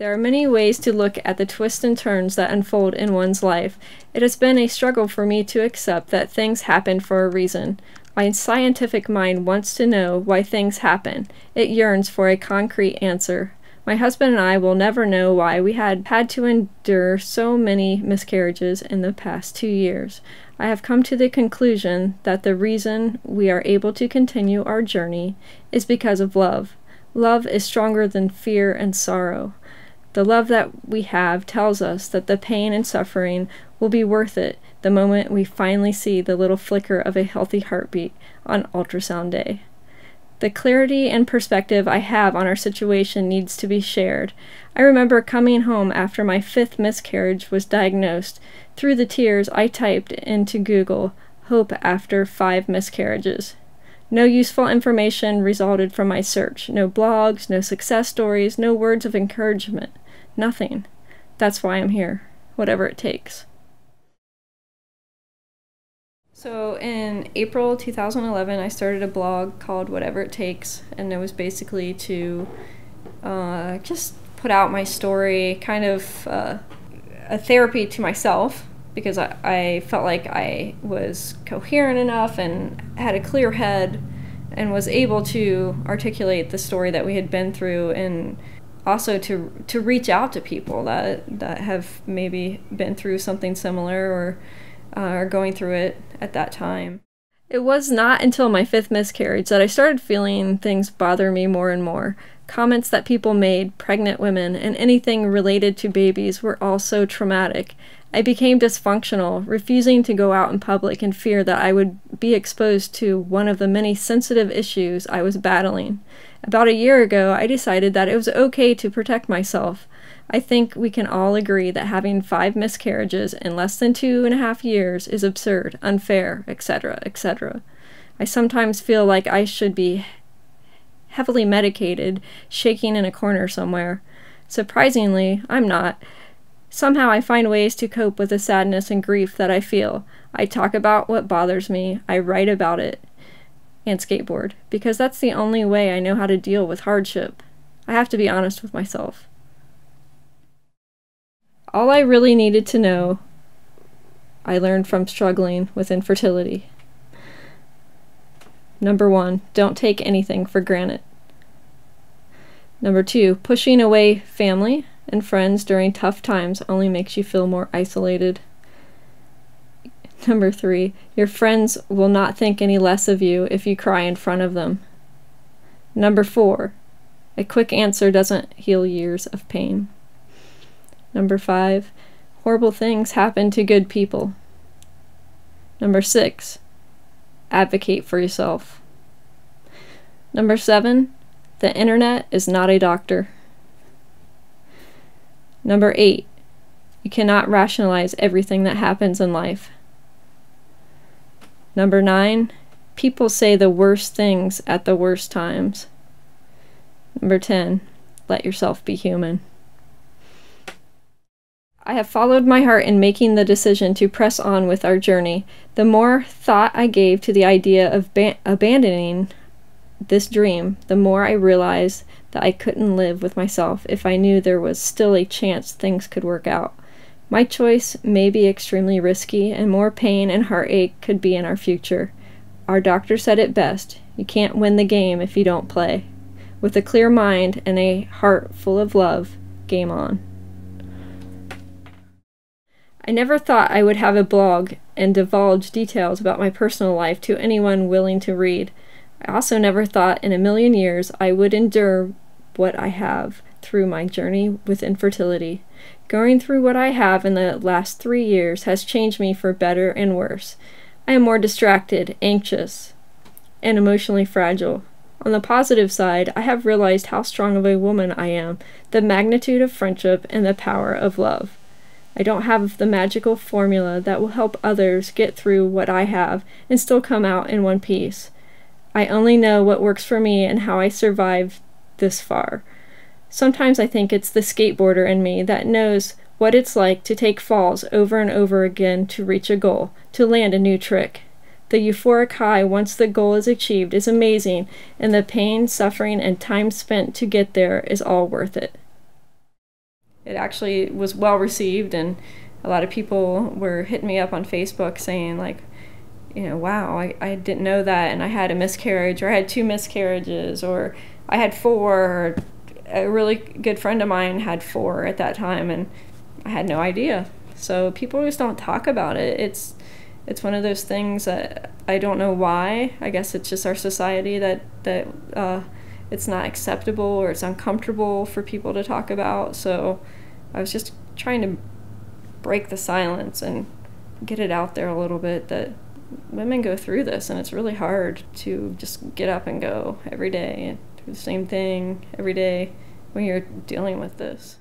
There are many ways to look at the twists and turns that unfold in one's life. It has been a struggle for me to accept that things happen for a reason. My scientific mind wants to know why things happen. It yearns for a concrete answer. My husband and I will never know why we had had to endure so many miscarriages in the past two years. I have come to the conclusion that the reason we are able to continue our journey is because of love. Love is stronger than fear and sorrow. The love that we have tells us that the pain and suffering will be worth it the moment we finally see the little flicker of a healthy heartbeat on ultrasound day. The clarity and perspective I have on our situation needs to be shared. I remember coming home after my fifth miscarriage was diagnosed. Through the tears, I typed into Google, Hope after five miscarriages. No useful information resulted from my search. No blogs, no success stories, no words of encouragement. Nothing. That's why I'm here. Whatever it takes. So in April 2011, I started a blog called Whatever It Takes, and it was basically to uh, just put out my story, kind of uh, a therapy to myself because I, I felt like I was coherent enough and had a clear head and was able to articulate the story that we had been through and also to to reach out to people that that have maybe been through something similar or uh, are going through it at that time. It was not until my fifth miscarriage that I started feeling things bother me more and more. Comments that people made, pregnant women, and anything related to babies were all so traumatic, I became dysfunctional, refusing to go out in public in fear that I would be exposed to one of the many sensitive issues I was battling. About a year ago, I decided that it was okay to protect myself. I think we can all agree that having five miscarriages in less than two and a half years is absurd, unfair, etc., etc. I sometimes feel like I should be heavily medicated, shaking in a corner somewhere. Surprisingly, I'm not. Somehow I find ways to cope with the sadness and grief that I feel. I talk about what bothers me, I write about it, and skateboard, because that's the only way I know how to deal with hardship. I have to be honest with myself. All I really needed to know, I learned from struggling with infertility. Number one, don't take anything for granted. Number two, pushing away family and friends during tough times only makes you feel more isolated. Number three, your friends will not think any less of you if you cry in front of them. Number four, a quick answer doesn't heal years of pain. Number five, horrible things happen to good people. Number six, advocate for yourself. Number seven, the internet is not a doctor. Number eight, you cannot rationalize everything that happens in life. Number nine, people say the worst things at the worst times. Number 10, let yourself be human. I have followed my heart in making the decision to press on with our journey. The more thought I gave to the idea of abandoning this dream, the more I realized that I couldn't live with myself if I knew there was still a chance things could work out. My choice may be extremely risky, and more pain and heartache could be in our future. Our doctor said it best you can't win the game if you don't play. With a clear mind and a heart full of love, game on. I never thought I would have a blog and divulge details about my personal life to anyone willing to read. I also never thought in a million years I would endure what I have through my journey with infertility. Going through what I have in the last three years has changed me for better and worse. I am more distracted, anxious, and emotionally fragile. On the positive side, I have realized how strong of a woman I am, the magnitude of friendship, and the power of love. I don't have the magical formula that will help others get through what I have and still come out in one piece. I only know what works for me and how I survived this far. Sometimes I think it's the skateboarder in me that knows what it's like to take falls over and over again to reach a goal, to land a new trick. The euphoric high once the goal is achieved is amazing, and the pain, suffering, and time spent to get there is all worth it. it actually was well received, and a lot of people were hitting me up on Facebook saying, like, you know, wow, I, I didn't know that, and I had a miscarriage, or I had two miscarriages, or I had four. A really good friend of mine had four at that time, and I had no idea. So people just don't talk about it. It's it's one of those things that I don't know why. I guess it's just our society that that uh, it's not acceptable or it's uncomfortable for people to talk about. So I was just trying to break the silence and get it out there a little bit that women go through this and it's really hard to just get up and go every day and do the same thing every day when you're dealing with this.